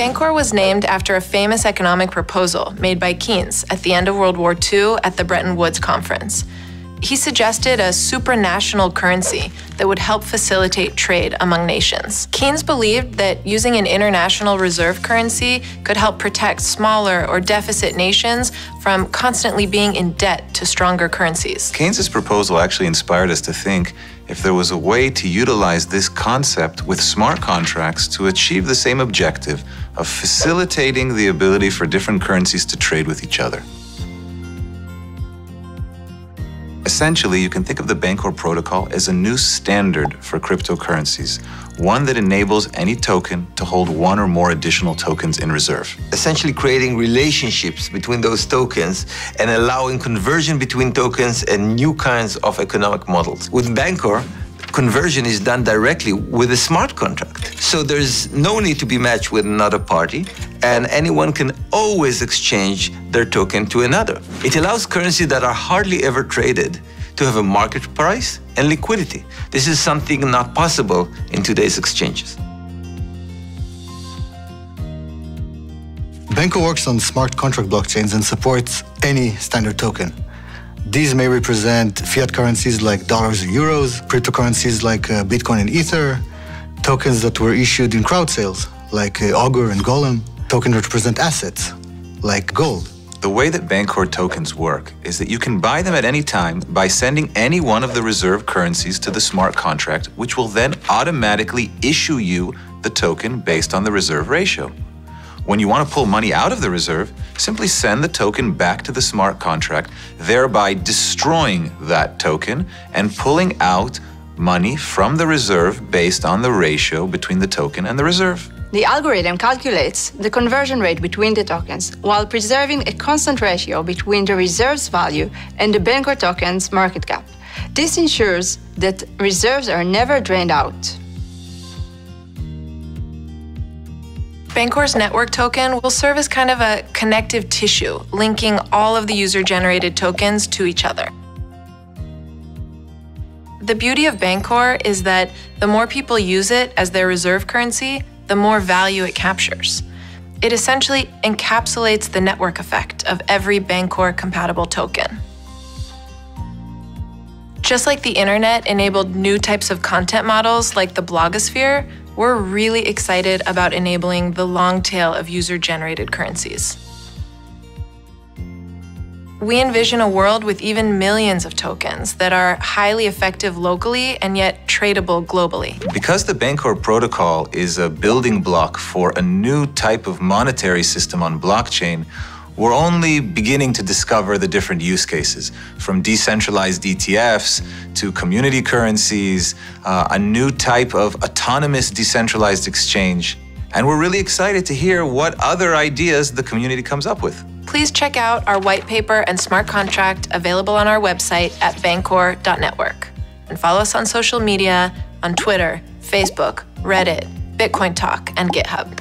Bancor was named after a famous economic proposal made by Keynes at the end of World War II at the Bretton Woods Conference. He suggested a supranational currency that would help facilitate trade among nations. Keynes believed that using an international reserve currency could help protect smaller or deficit nations from constantly being in debt to stronger currencies. Keynes's proposal actually inspired us to think if there was a way to utilize this concept with smart contracts to achieve the same objective of facilitating the ability for different currencies to trade with each other. Essentially, you can think of the Bancor protocol as a new standard for cryptocurrencies, one that enables any token to hold one or more additional tokens in reserve. Essentially creating relationships between those tokens and allowing conversion between tokens and new kinds of economic models. With Bancor, conversion is done directly with a smart contract. So there's no need to be matched with another party, and anyone can always exchange their token to another. It allows currencies that are hardly ever traded to have a market price and liquidity. This is something not possible in today's exchanges. Bancor works on smart contract blockchains and supports any standard token. These may represent fiat currencies like dollars and euros, cryptocurrencies like uh, Bitcoin and Ether, tokens that were issued in crowd sales like uh, Augur and Golem, tokens that represent assets like gold. The way that Bancor tokens work is that you can buy them at any time by sending any one of the reserve currencies to the smart contract, which will then automatically issue you the token based on the reserve ratio. When you want to pull money out of the reserve, simply send the token back to the smart contract, thereby destroying that token and pulling out money from the reserve based on the ratio between the token and the reserve. The algorithm calculates the conversion rate between the tokens while preserving a constant ratio between the reserve's value and the Bancor token's market cap. This ensures that reserves are never drained out. Bancor's network token will serve as kind of a connective tissue, linking all of the user-generated tokens to each other. The beauty of Bancor is that the more people use it as their reserve currency, the more value it captures. It essentially encapsulates the network effect of every Bancor compatible token. Just like the internet enabled new types of content models like the blogosphere, we're really excited about enabling the long tail of user-generated currencies. We envision a world with even millions of tokens that are highly effective locally and yet tradable globally. Because the Bancor protocol is a building block for a new type of monetary system on blockchain, we're only beginning to discover the different use cases, from decentralized ETFs to community currencies, uh, a new type of autonomous decentralized exchange. And we're really excited to hear what other ideas the community comes up with. Please check out our white paper and smart contract available on our website at bancor.network. And follow us on social media on Twitter, Facebook, Reddit, Bitcoin Talk, and GitHub.